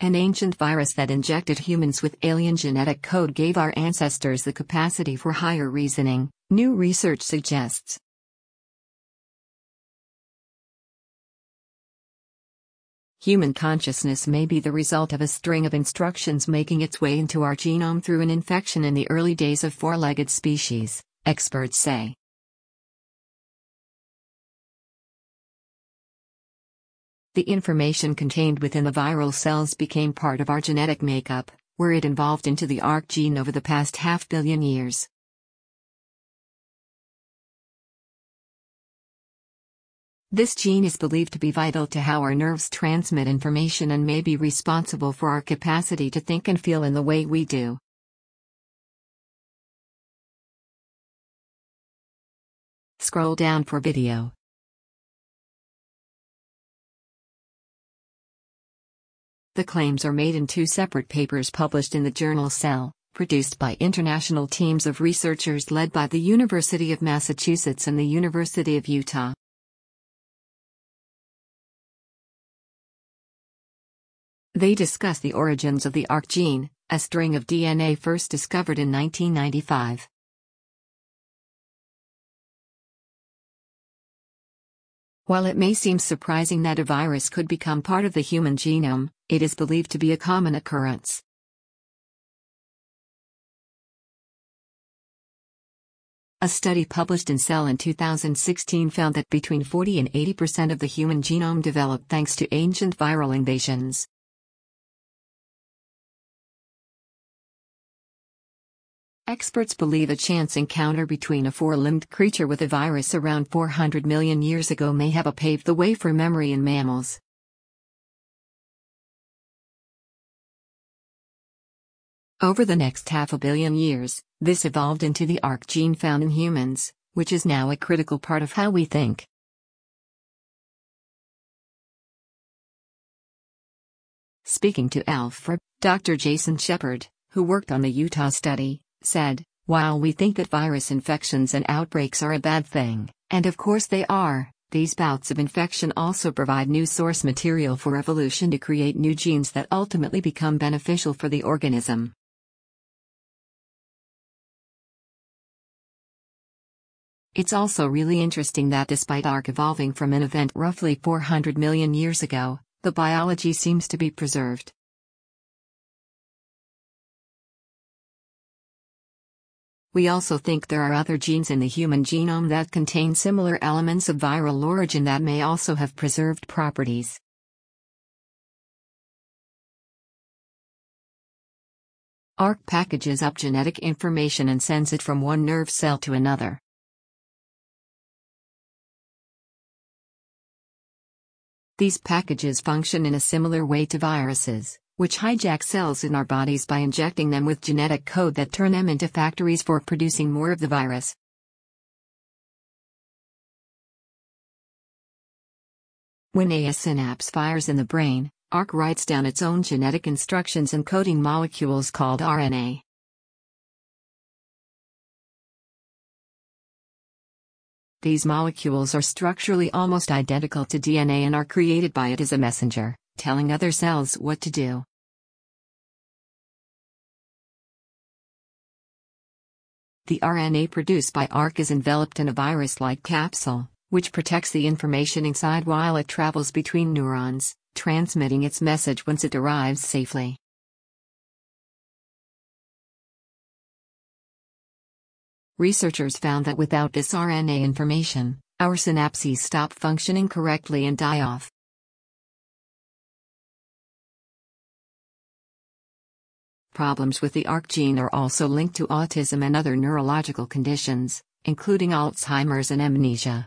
An ancient virus that injected humans with alien genetic code gave our ancestors the capacity for higher reasoning, new research suggests. Human consciousness may be the result of a string of instructions making its way into our genome through an infection in the early days of four legged species, experts say. The information contained within the viral cells became part of our genetic makeup, where it evolved into the ARC gene over the past half billion years. This gene is believed to be vital to how our nerves transmit information and may be responsible for our capacity to think and feel in the way we do. Scroll down for video. The claims are made in two separate papers published in the journal Cell, produced by international teams of researchers led by the University of Massachusetts and the University of Utah. They discuss the origins of the ARC gene, a string of DNA first discovered in 1995. While it may seem surprising that a virus could become part of the human genome, it is believed to be a common occurrence. A study published in Cell in 2016 found that between 40 and 80% of the human genome developed thanks to ancient viral invasions. Experts believe a chance encounter between a four-limbed creature with a virus around 400 million years ago may have paved the way for memory in mammals. Over the next half a billion years, this evolved into the ARC gene found in humans, which is now a critical part of how we think. Speaking to Alphr, Dr. Jason Shepherd, who worked on the Utah study, said, While we think that virus infections and outbreaks are a bad thing, and of course they are, these bouts of infection also provide new source material for evolution to create new genes that ultimately become beneficial for the organism. It's also really interesting that despite ARC evolving from an event roughly 400 million years ago, the biology seems to be preserved. We also think there are other genes in the human genome that contain similar elements of viral origin that may also have preserved properties. ARC packages up genetic information and sends it from one nerve cell to another. These packages function in a similar way to viruses which hijack cells in our bodies by injecting them with genetic code that turn them into factories for producing more of the virus. When a synapse fires in the brain, ARC writes down its own genetic instructions encoding molecules called RNA. These molecules are structurally almost identical to DNA and are created by it as a messenger telling other cells what to do. The RNA produced by ARC is enveloped in a virus-like capsule, which protects the information inside while it travels between neurons, transmitting its message once it arrives safely. Researchers found that without this RNA information, our synapses stop functioning correctly and die off. Problems with the ARC gene are also linked to autism and other neurological conditions, including Alzheimer's and amnesia.